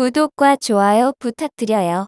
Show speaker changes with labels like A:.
A: 구독과 좋아요 부탁드려요.